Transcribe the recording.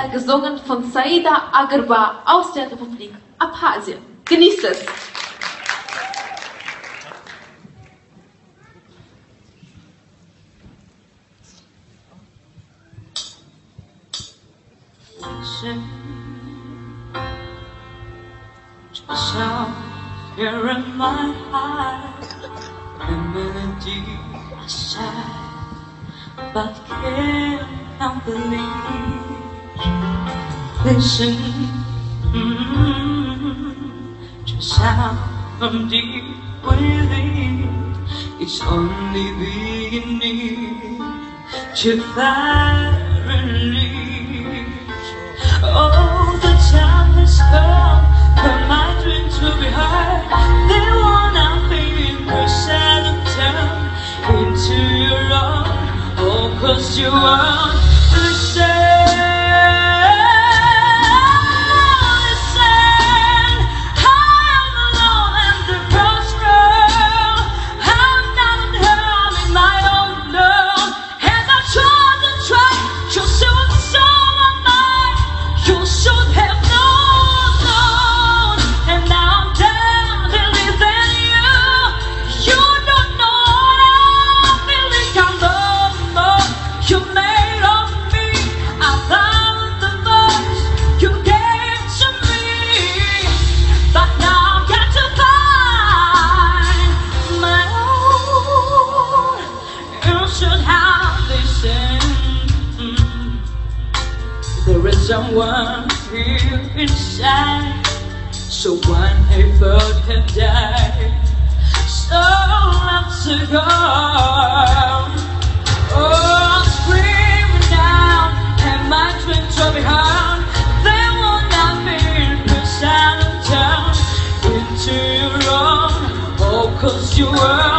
er gesungen von Saida Agarba aus der Republik Abkhazien. Genießt es! Here in my heart, the melody I sigh, but can't believe. Listen mm, to sound deep within. It's only beginning to find relief. Oh, the time has come for my dreams to be heard. They wanna be percent of turn into your own. Oh, cause you are someone here inside. Someone ever had died So lots ago Oh, screaming out And my dreams behind will not be town. Into your cause you were